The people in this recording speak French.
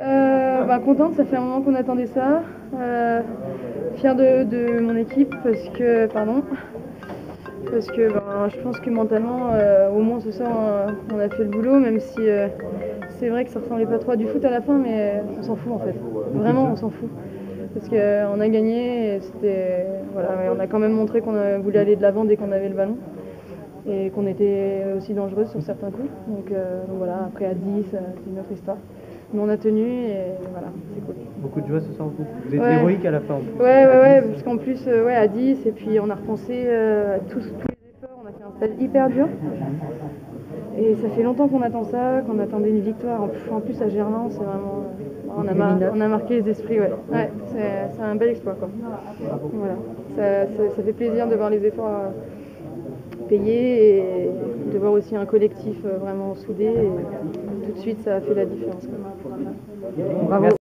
Euh, bah, contente, ça fait un moment qu'on attendait ça. Euh, fière de, mon équipe parce que, pardon, parce que ben, je pense que mentalement, euh, au moins ce soir, on a fait le boulot, même si euh, c'est vrai que ça ressemblait pas trop à du foot à la fin, mais on s'en fout en fait. Vraiment, on s'en fout. Parce qu'on a gagné, et voilà, on a quand même montré qu'on voulait aller de l'avant dès qu'on avait le ballon et qu'on était aussi dangereux sur certains coups. Donc, donc voilà, après à 10, c'est une autre histoire. Mais on a tenu et voilà, c'est cool. Beaucoup de joie ce soir, vous, vous êtes héroïque à la fin. En plus. Ouais, ouais, ouais, parce qu'en plus, euh, ouais, à 10, et puis on a repensé euh, à tous, tous, les efforts, on a fait un stage hyper dur. Et ça fait longtemps qu'on attend ça, qu'on attendait une victoire. En plus, à Germain, c'est vraiment. Euh, on a, on a, marqué les esprits, ouais. ouais c'est un bel exploit, quoi. Voilà. Ça, ça, ça, fait plaisir de voir les efforts payés et de voir aussi un collectif vraiment soudé. Et tout de suite, ça a fait la différence.